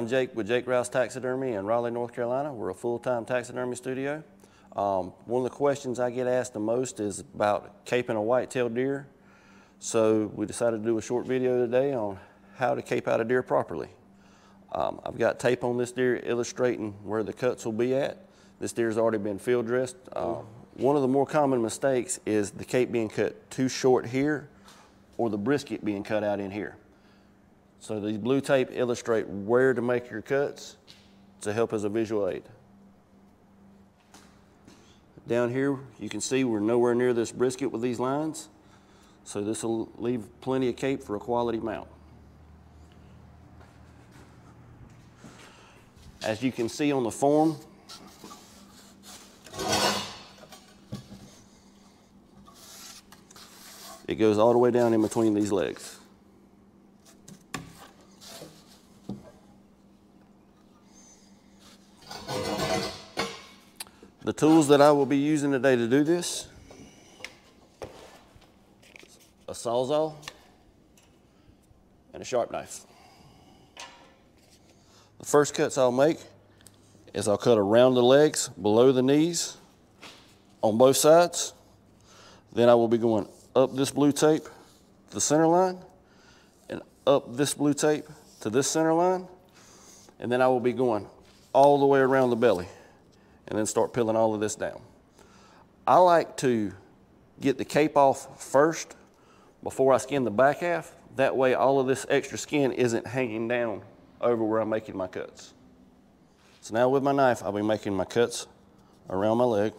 I'm Jake with Jake Rouse Taxidermy in Raleigh, North Carolina. We're a full-time taxidermy studio. Um, one of the questions I get asked the most is about caping a white-tailed deer. So we decided to do a short video today on how to cape out a deer properly. Um, I've got tape on this deer illustrating where the cuts will be at. This deer's already been field dressed. Uh, one of the more common mistakes is the cape being cut too short here or the brisket being cut out in here. So these blue tape illustrate where to make your cuts to help as a visual aid. Down here, you can see we're nowhere near this brisket with these lines. So this will leave plenty of cape for a quality mount. As you can see on the form, it goes all the way down in between these legs. The tools that I will be using today to do this, a sawzall and a sharp knife. The first cuts I'll make is I'll cut around the legs, below the knees, on both sides. Then I will be going up this blue tape to the center line and up this blue tape to this center line. And then I will be going all the way around the belly and then start peeling all of this down. I like to get the cape off first before I skin the back half. That way all of this extra skin isn't hanging down over where I'm making my cuts. So now with my knife, I'll be making my cuts around my leg.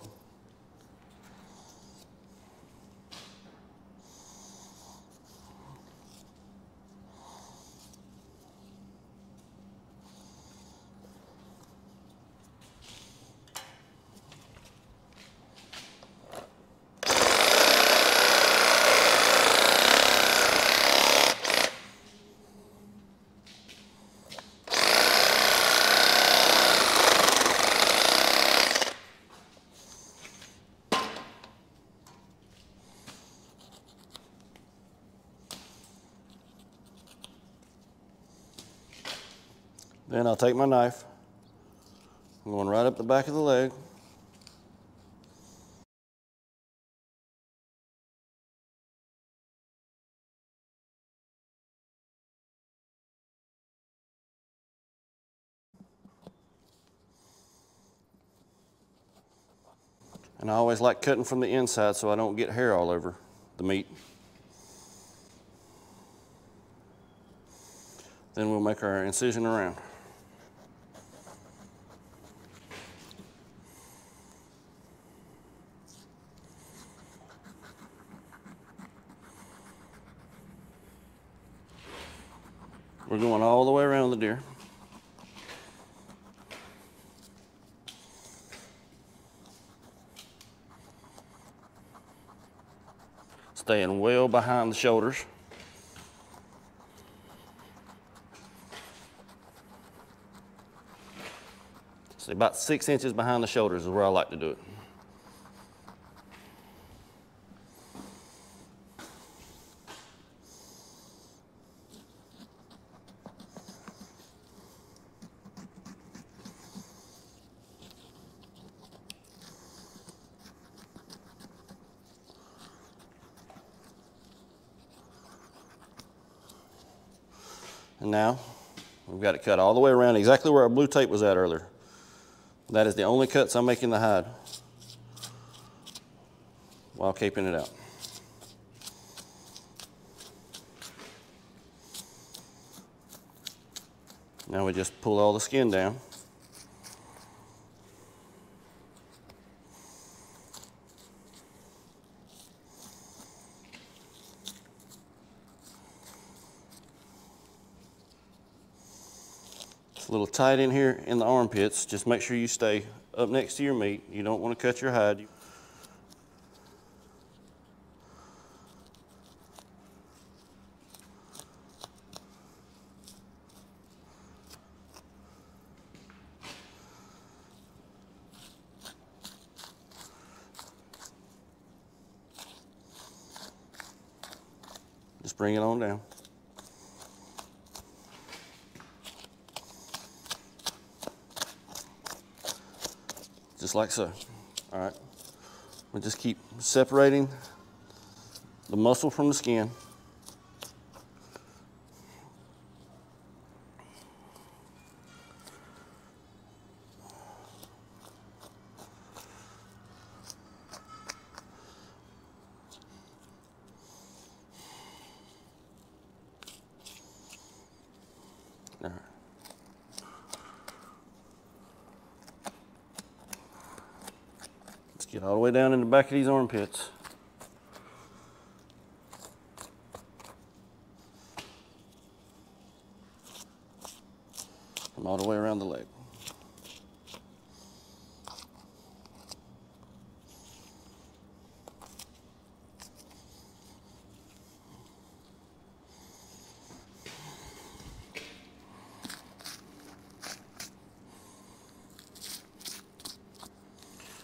Then I'll take my knife, I'm going right up the back of the leg. And I always like cutting from the inside so I don't get hair all over the meat. Then we'll make our incision around. We're going all the way around the deer. Staying well behind the shoulders. So about six inches behind the shoulders is where I like to do it. And now we've got it cut all the way around exactly where our blue tape was at earlier. That is the only cuts I'm making the hide while caping it out. Now we just pull all the skin down. A little tight in here in the armpits. Just make sure you stay up next to your meat. You don't want to cut your hide. Just bring it on down. Just like so. All right. We just keep separating the muscle from the skin. All right. Get all the way down in the back of these armpits. Come all the way around the leg.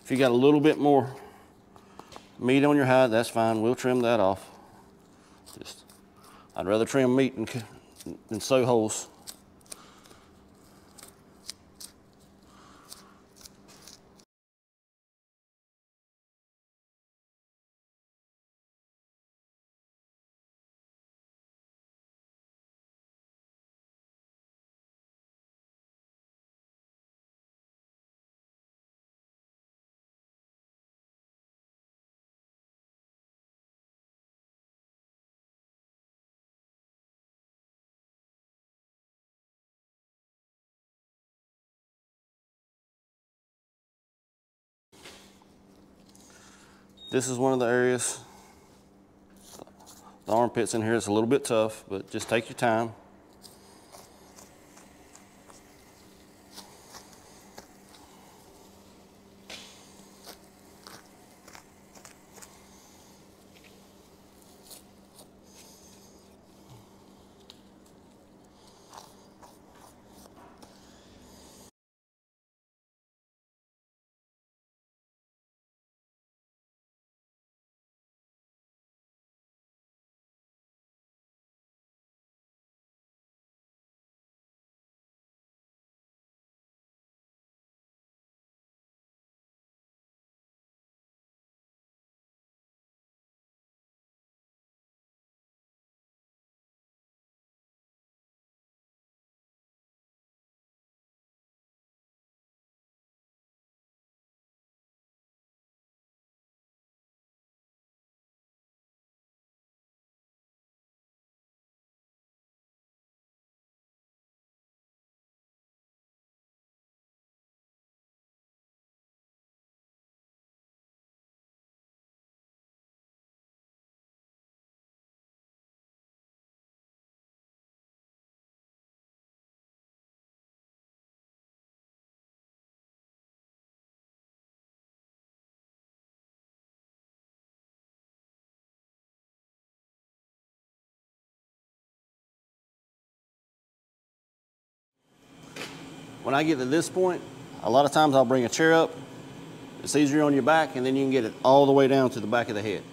If you got a little bit more meat on your hide, that's fine. We'll trim that off. Just, I'd rather trim meat than, than sew holes. This is one of the areas, the armpits in here, it's a little bit tough, but just take your time. When I get to this point, a lot of times I'll bring a chair up. It's easier on your back, and then you can get it all the way down to the back of the head.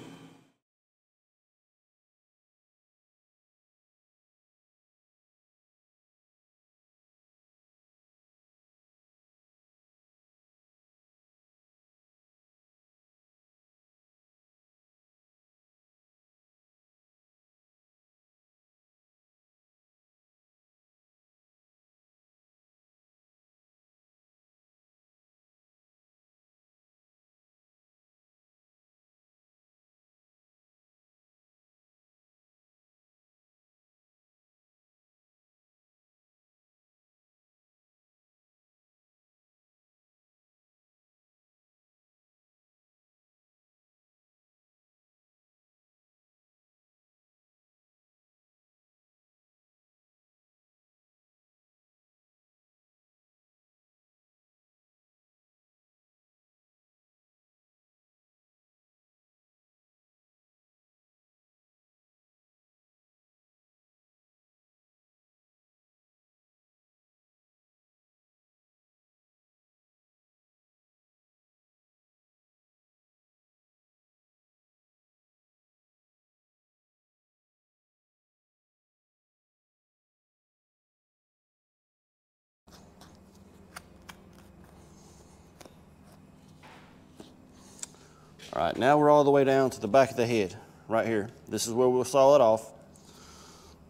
All right, now we're all the way down to the back of the head, right here. This is where we'll saw it off.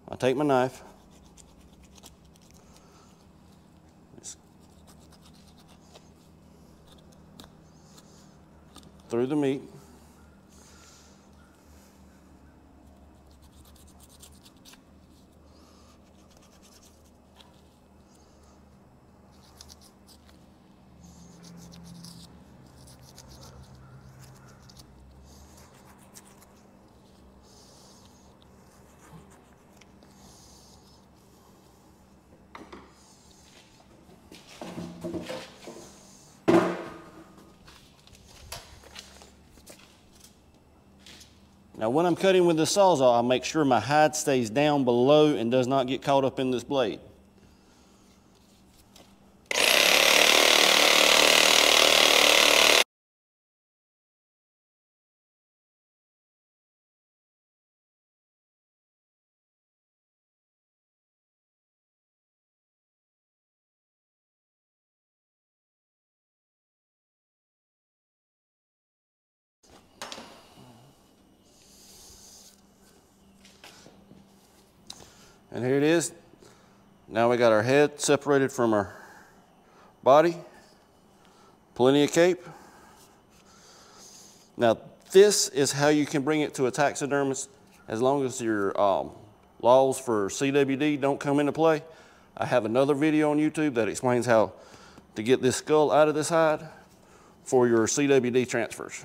I take my knife. Through the meat. Now when I'm cutting with the Sawzall, I make sure my hide stays down below and does not get caught up in this blade. And here it is. Now we got our head separated from our body. Plenty of cape. Now this is how you can bring it to a taxidermist as long as your um, laws for CWD don't come into play. I have another video on YouTube that explains how to get this skull out of this hide for your CWD transfers.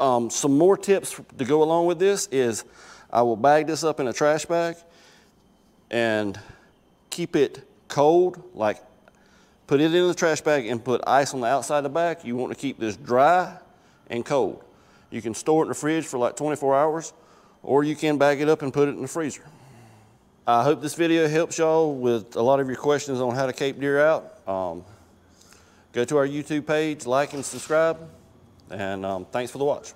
Um, some more tips to go along with this is I will bag this up in a trash bag and keep it cold, like put it in the trash bag and put ice on the outside of the bag. You want to keep this dry and cold. You can store it in the fridge for like 24 hours, or you can bag it up and put it in the freezer. I hope this video helps y'all with a lot of your questions on how to cape deer out. Um, go to our YouTube page, like and subscribe, and um, thanks for the watch.